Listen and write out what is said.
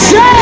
Somebody